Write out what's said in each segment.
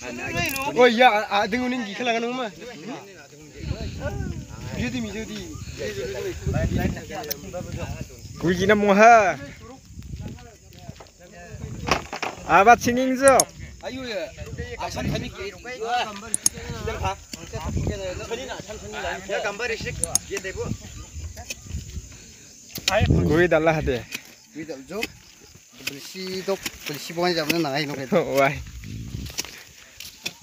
Oi ya, adeng uning gih kelangan umma. Jadi mi jadi. Kui kina moha. Abat singing zo. Ayu ya. Asam kami ke. Jangan ha. Sini na, sam sini na. Ya gambar isik. Ya debu. Kui dalah deh. Kui dal jo. Polisi dok, polisi bukan zaman nangis nukar. Wah.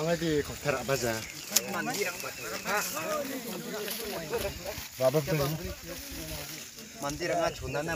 Angadi kau terak baza. Bapak pun. Mandirang aja, nana.